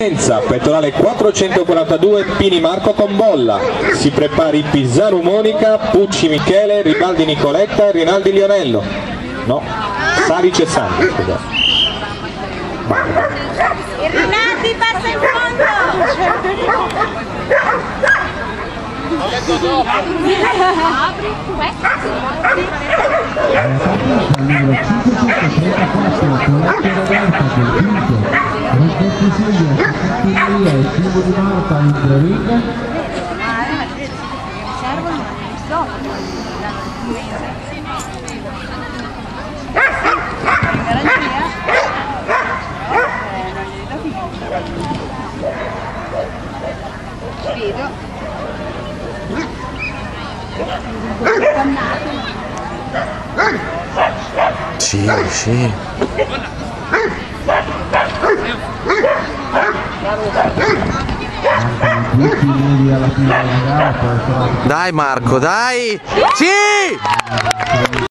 Pettorale 442 Pini Marco con bolla. Si prepari Pizzaro Monica, Pucci Michele, Ribaldi Nicoletta e Rinaldi Lionello. No, Sarice Sandro, scusate. Rinaldi passa in fondo! Apri, numero 534 Colette Roberta del quinto Roberto Silvia Castellia e Silvio Di Marta in ring Vedo. Sì, sì. Dai Marco, dai! Sì!